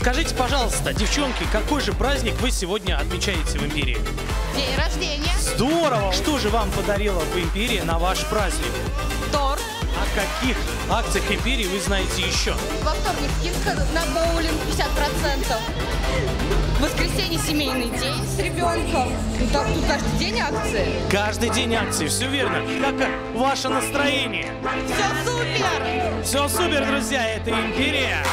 Скажите, пожалуйста, девчонки, какой же праздник вы сегодня отмечаете в Империи? День рождения, Здорово! Что же вам подарила в Империи на ваш праздник? торт. О каких акциях Империи вы знаете еще? Во вторник скидка на боулинг 50%. В воскресенье семейный день с ребенком. Ну так тут каждый день акции. Каждый день акции, все верно. Как э, ваше настроение? Все супер! Все супер, друзья, это Империя.